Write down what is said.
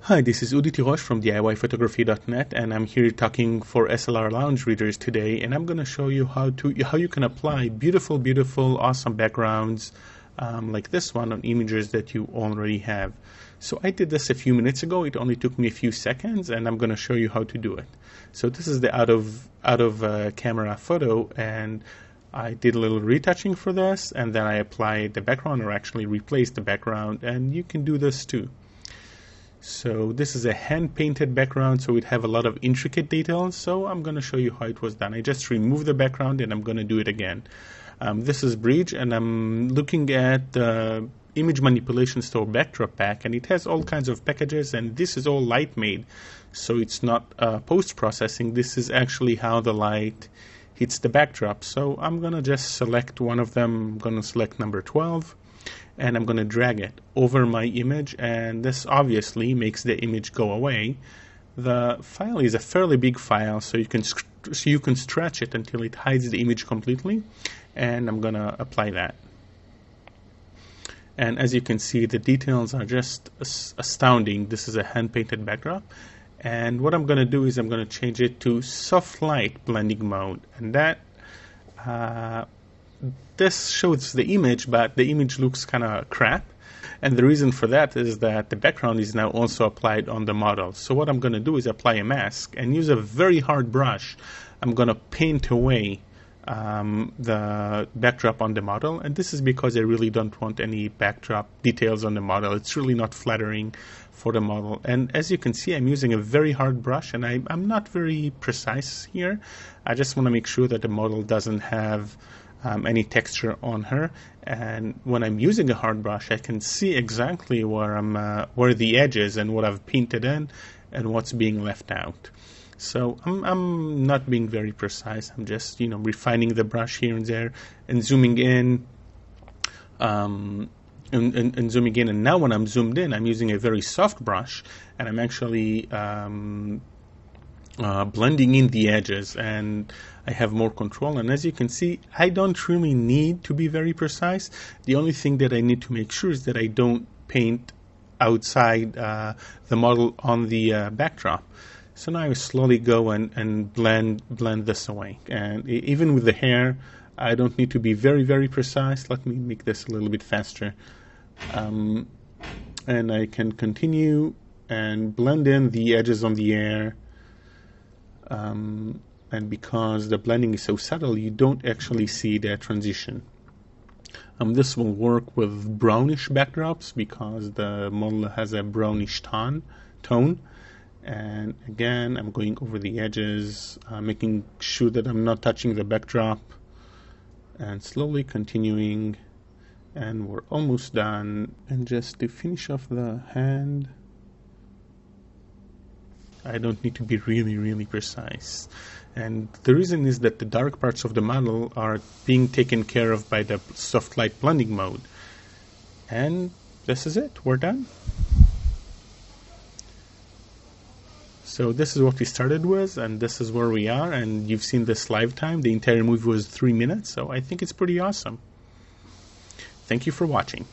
Hi, this is Udi Tirosh from DIYphotography.net, and I'm here talking for SLR Lounge readers today, and I'm going to show you how to how you can apply beautiful, beautiful, awesome backgrounds um, like this one on images that you already have. So I did this a few minutes ago. It only took me a few seconds, and I'm going to show you how to do it. So this is the out of out of uh, camera photo, and I did a little retouching for this, and then I applied the background, or actually replaced the background, and you can do this too. So this is a hand painted background, so it have a lot of intricate details. So I'm going to show you how it was done. I just removed the background and I'm going to do it again. Um, this is Bridge, and I'm looking at the image manipulation store backdrop pack, and it has all kinds of packages, and this is all light made, so it's not uh, post processing. This is actually how the light hits the backdrop. So I'm going to just select one of them. I'm going to select number 12 and I'm going to drag it over my image and this obviously makes the image go away. The file is a fairly big file so you can so you can stretch it until it hides the image completely and I'm going to apply that. And as you can see the details are just astounding. This is a hand painted backdrop and what I'm going to do is I'm going to change it to soft light blending mode and that uh, this shows the image, but the image looks kind of crap. And the reason for that is that the background is now also applied on the model. So what I'm going to do is apply a mask and use a very hard brush. I'm going to paint away um, the backdrop on the model. And this is because I really don't want any backdrop details on the model. It's really not flattering for the model. And as you can see, I'm using a very hard brush and I, I'm not very precise here. I just want to make sure that the model doesn't have um, any texture on her. And when I'm using a hard brush, I can see exactly where I'm, uh, where the edges and what I've painted in, and what's being left out. So I'm, I'm not being very precise. I'm just you know refining the brush here and there and zooming in. Um, and, and, and, zooming in, and now when I'm zoomed in, I'm using a very soft brush, and I'm actually um, uh, blending in the edges and I have more control. And as you can see, I don't really need to be very precise. The only thing that I need to make sure is that I don't paint outside uh, the model on the uh, backdrop. So now I slowly go and, and blend blend this away. And even with the hair, I don't need to be very, very precise. Let me make this a little bit faster. Um, and I can continue and blend in the edges on the hair um, and because the blending is so subtle, you don't actually see that transition. Um, this will work with brownish backdrops because the model has a brownish tone. tone. And again, I'm going over the edges, uh, making sure that I'm not touching the backdrop, and slowly continuing. And we're almost done. And just to finish off the hand, I don't need to be really, really precise. And the reason is that the dark parts of the model are being taken care of by the soft light blending mode. And this is it, we're done. So this is what we started with, and this is where we are, and you've seen this live time. The entire movie was three minutes, so I think it's pretty awesome. Thank you for watching.